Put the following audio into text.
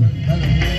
Hello.